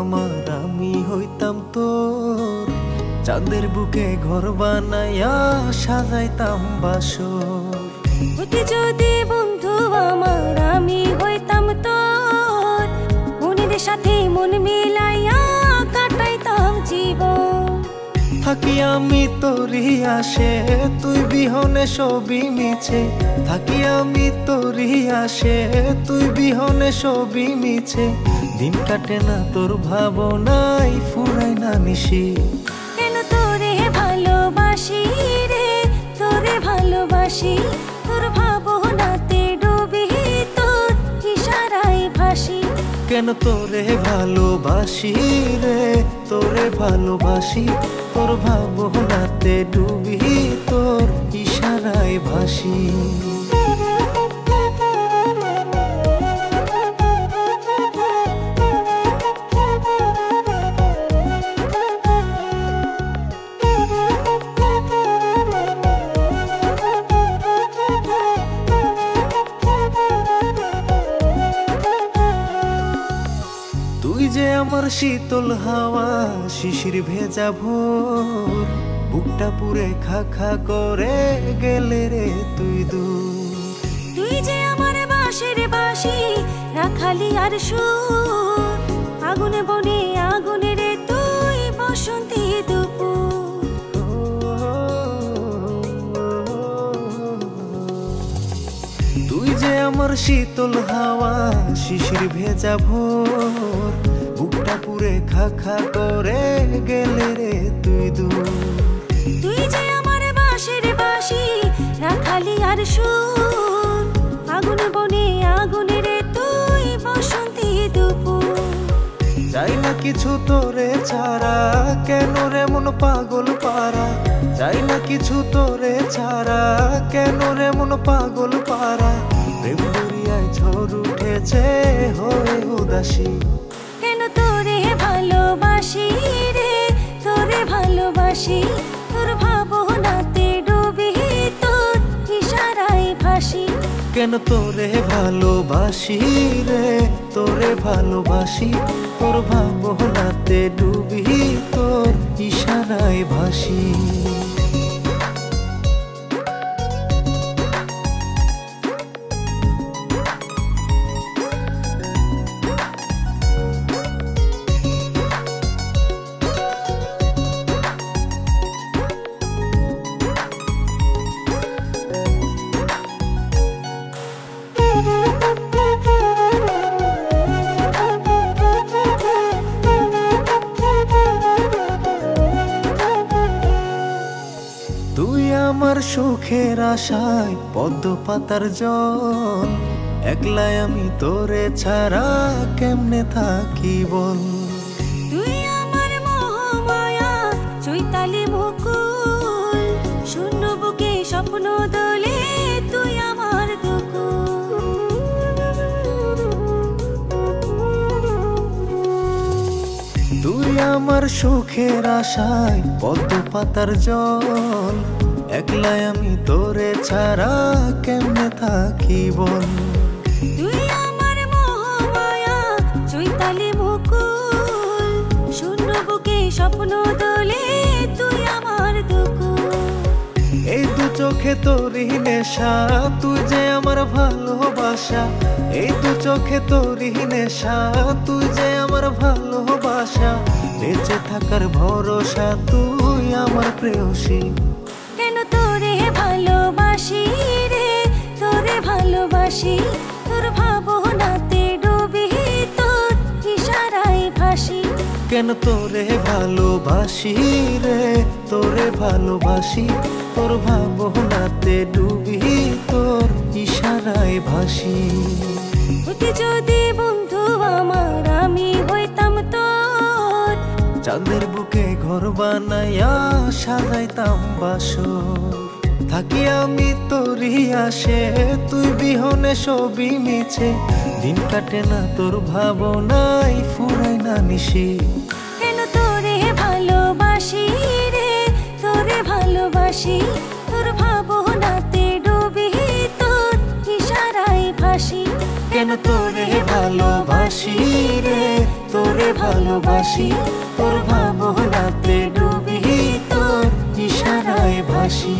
আমার, আমি হইতাম তোর। চাঁদের বুকে ঘর বানাইয়া সাজাইতাম বাসর। যদি বন্ধু আমার, আমি হইতাম তোর। মনিদের সাথে মন মিলাইয়া কাটাইতাম জীবন। থাকি আমি তোরি আসে তুই বিহনে সবই মিছে। থাকি আমি তোরি আসে তুই বিহনে সবই মিছে। দিন কাটে না তোর ভাবনাই ফুরাই না নিশি কেন তোরে ভালোবাসি রে? তোরে ভালোবাসি তোর ভাবনাতে ডুবি তোর ইশারায় ভাসি। কেন তোরে ভালোবাসি রে? তোরে ভালোবাসি তোর ভাবনাতে ডুবি তোর ইশারায় ভাসি। শীতল হাওয়া শিশির ভেজা ভোর। বুকটা পুরে খা খা করে গেলে রে তুই দূর। তুই যে আমার বাঁশের বাঁশি রাখালি আর সুর। আগুনে বনে আগুনে রে তুই বসন্তী দুপুর। তুই যে আমার শীতল হাওয়া শিশির ভেজা ভোর। বুকটা পুরে খা খা করে গেলে রে তুই দূর। তুই যে আমার বাঁশের বাঁশি রাখালি আর সুর। আগুনে বনে আগুনে রে তুই বসন্তী দুপুর। যাই না কিছু তোরে ছাড়া কেন রে মন পাগল পারা যাই না কিছু তোরে ছাড়া কেন রে মন পাগল পারা প্রেম দরিয়ায় ঝড় উঠেছে হয়ে উদাসী। ভালোবাসি তোর ভাবনাতে ডুবি তোর ইশারায় ভাসি। কেন তোরে ভালোবাসি রে? তোরে ভালোবাসি, তোর ভাবনাতে ডুবি তোর ইশারায় ভাসি। তুই আমার সুখের আশায় পদ্ম পাতার জল। একলাই আমি তোরে ছাড়া কেমনে থাকি বল? আমার সুখের আশায় পদ্ম পাতার জল। একলাই আমি তোরে ছাড়া কেমনে থাকি বল তুই আমার মোহমায়া চৈতালি মুকুল। শূন্য বুকে স্বপ্ন দোলে তুই আমার দুকুল। এই দু চোখে তোরই নেশা তুই যে আমার ভালোবাসা। এই দু চোখে তোরই নেশা তুই যে আমার ভালোবাসা। বেঁচে থাকার ভরসা তুই আমার প্রেয়সী। কেন তোরে ভালোবাসি রে? তোরে ভালোবাসি তোর ভাবনাতে ডুবি তোর ইশারায় ভাসি। কেন তোরে ভালোবাসি রে? তোরে ভালোবাসি তোর ভাবনাতে ডুবি তোর ইশারায় ভাসি। যদি বন্ধু আমার চাঁদের বুকে ঘর বানাইয়া সাজাইতাম বাসর। থাকি আমি তোরই আসে, তুই বিহনে সবই মিছে দিন কাটে না তোর ভাবনাই ফুরাই না নিশি। কেন তোরে ভালোবাসি রে? তোরে ভালোবাসি, তোর ভাবনাতে ডুবি তোর ইশারায় ভাসি। কেন তোরে ভালোবাসি রে? তোরে ভালোবাসি তোর ভাবনাতে ডুবি তোর ইশারায় ভাসি।